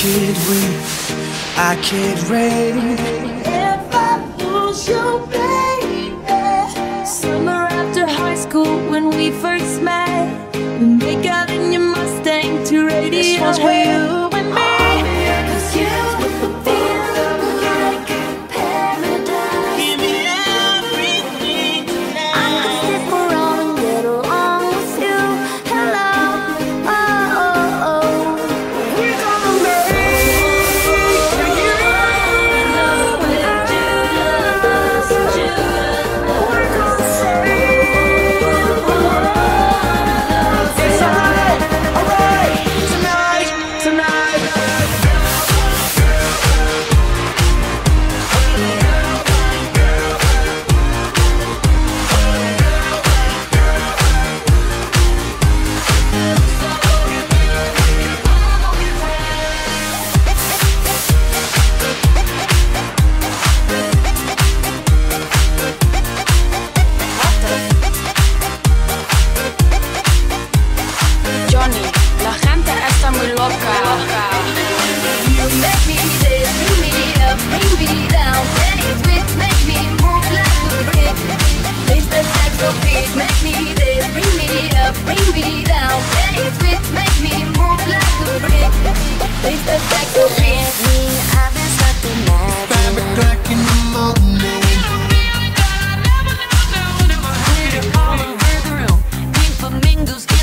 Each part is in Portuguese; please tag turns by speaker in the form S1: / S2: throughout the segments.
S1: kid
S2: with, I
S3: kid rain.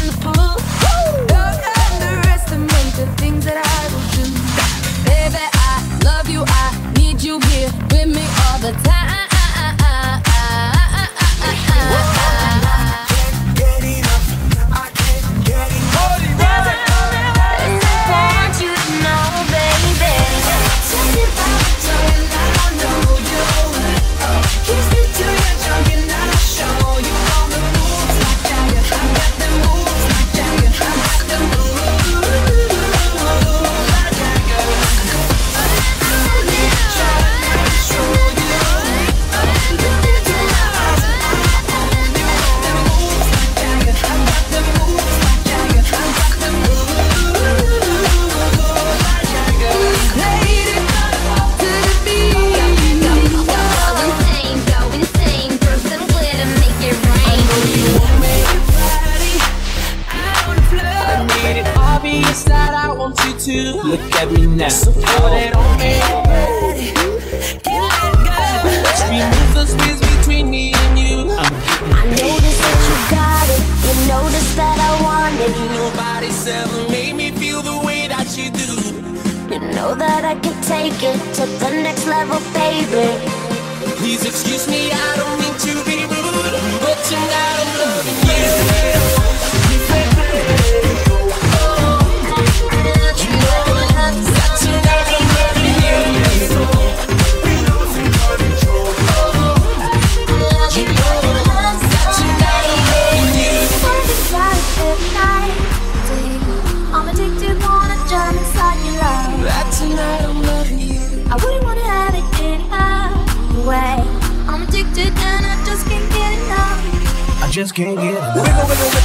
S3: the phone. the space
S4: between me and you. I noticed that you
S5: got it. You noticed that I want it. Nobody's ever made me feel the way that you do. You know that I can take it to the next level, baby. Please excuse me, I don't mean to be rude, but tonight I'm loving you. just can't get enough. Wiggle, wiggle,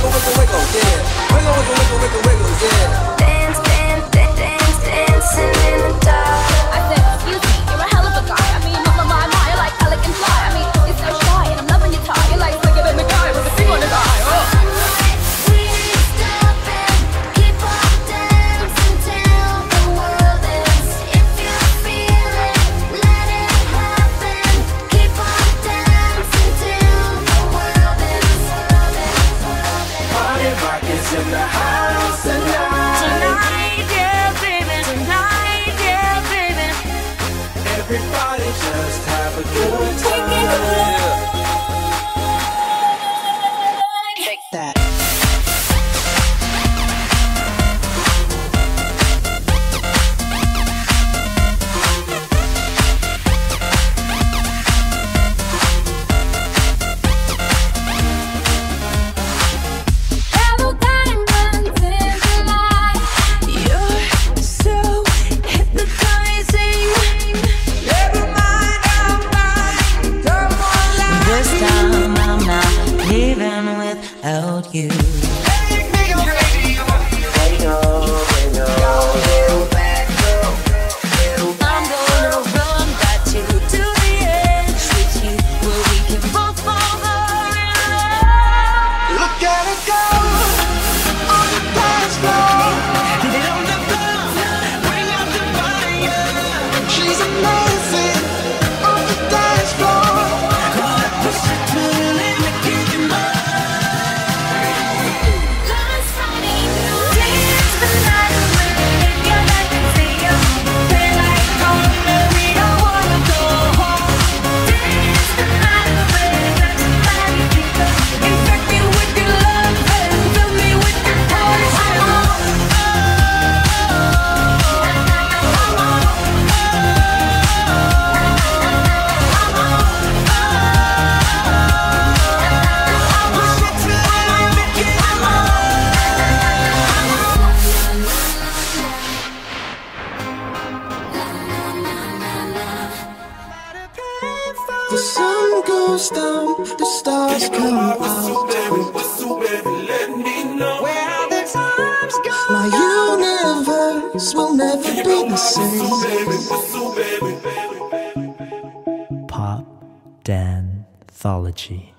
S5: Pop Danthology.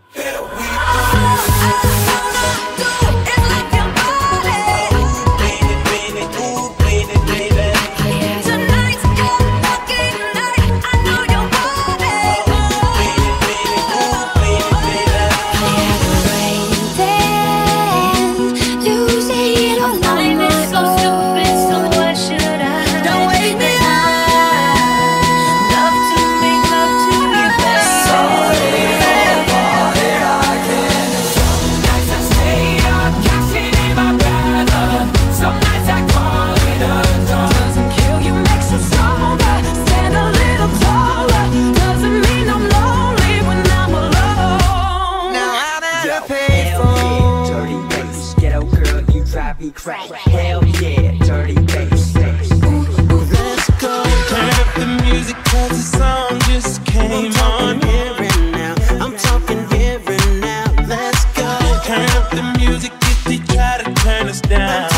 S5: the
S2: music if they try to turn us down.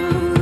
S2: you.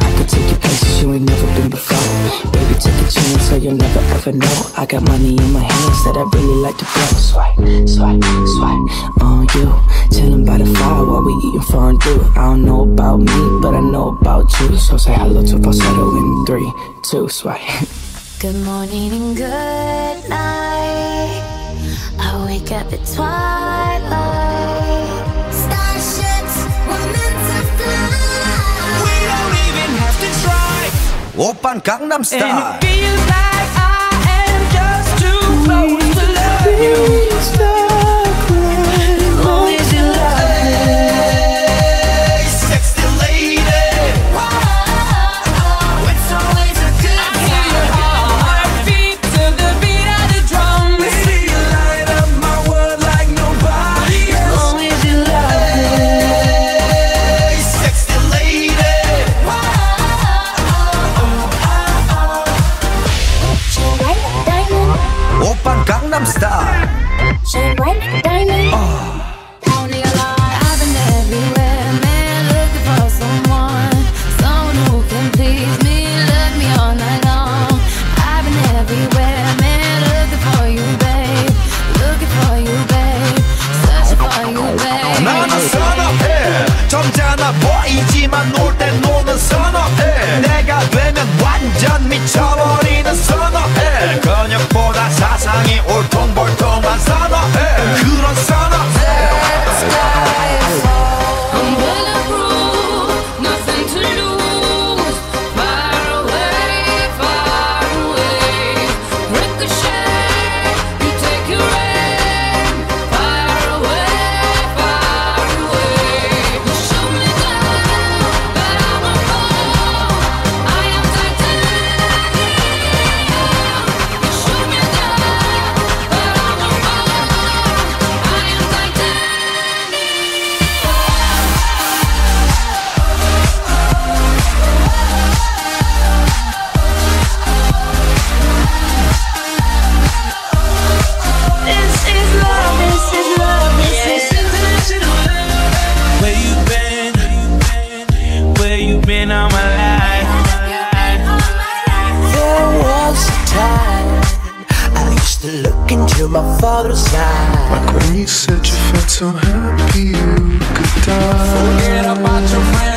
S6: you ain't never been before. Baby, take a chance so you'll never ever know. I got money in my hands that I really like to blow. Swipe, swipe, swipe on you. Chillin' by the fire while we eatin' fondue. I don't know about me, but I know about you. So say hello to falsetto in three, two, swipe.
S5: Good morning and good night. I wake up at twilight.
S4: Open Gangnam Style. My
S7: father's side.
S8: Like when you said you felt so happy you could die.
S3: Forget about your friends,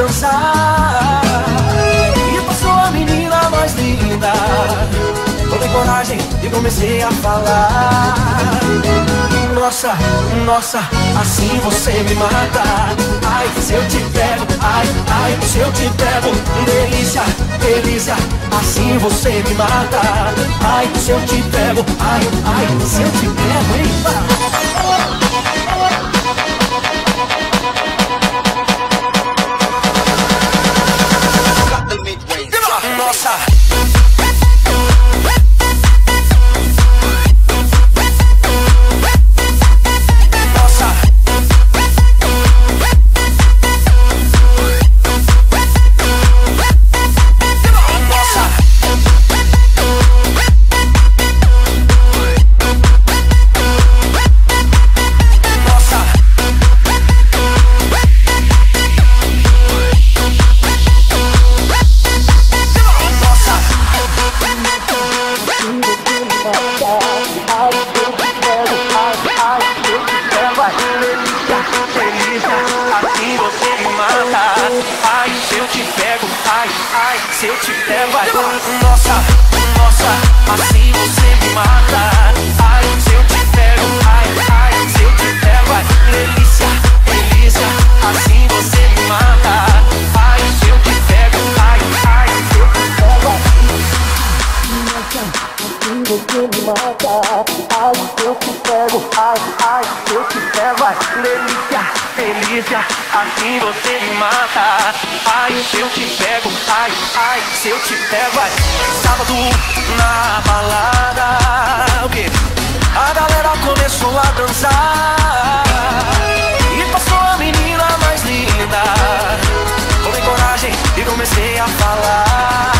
S7: dançar. E passou a menina mais linda. Tomei coragem e comecei a falar. Nossa, nossa, assim você me mata. Ai, se eu te pego, ai, ai, se eu te pego Delícia, delícia, assim você me mata. Ai, se eu te pego, ai, ai, se eu te pego, hein? Assim você me mata, ai, se eu te pego, ai, ai, se eu te pego, ai, sábado na balada, o quê? A galera começou a dançar e passou a menina mais linda, tomei coragem e comecei a falar.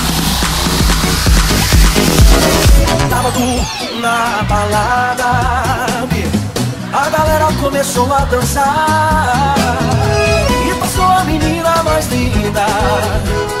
S7: Sábado na balada. A galera começou a dançar. E passou a menina mais linda